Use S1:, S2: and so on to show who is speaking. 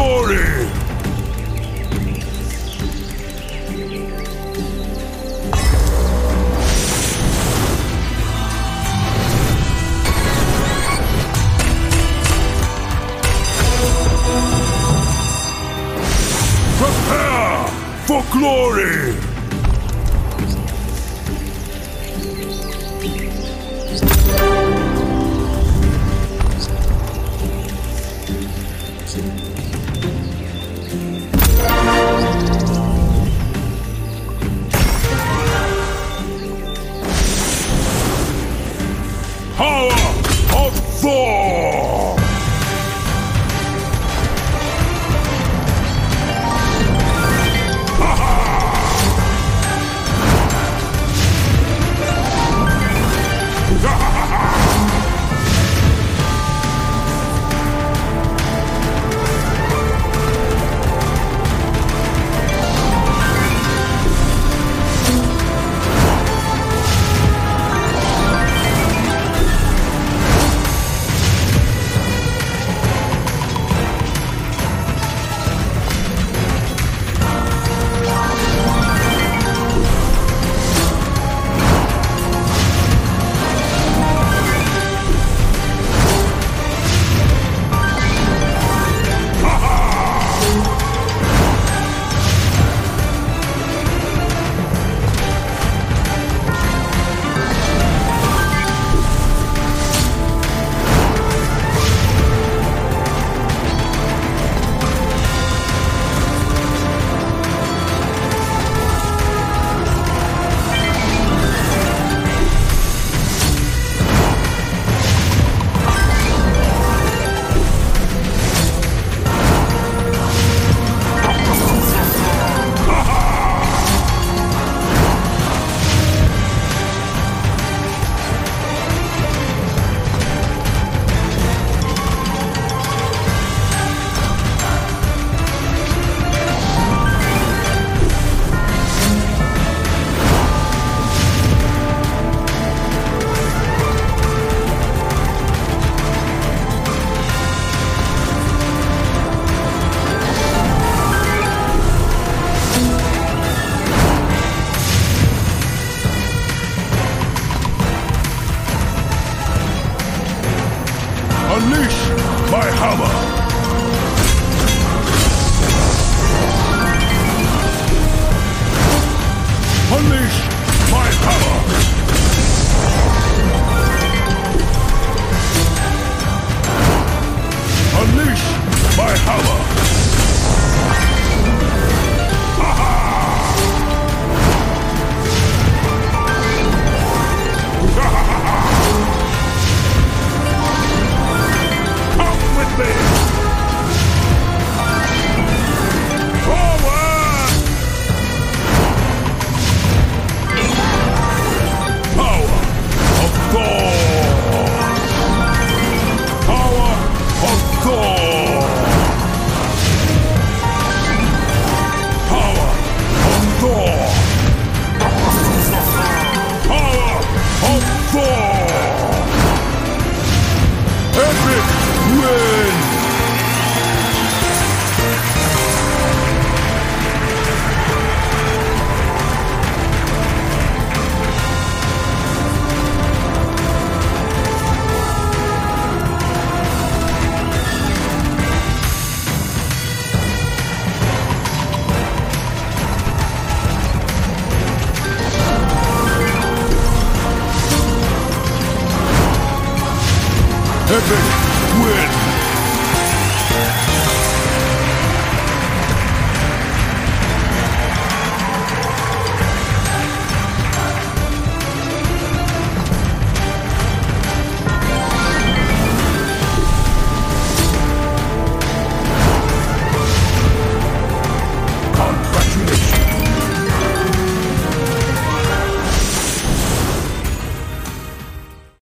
S1: glory! Prepare for glory! Of Unleash my hammer! Epic win!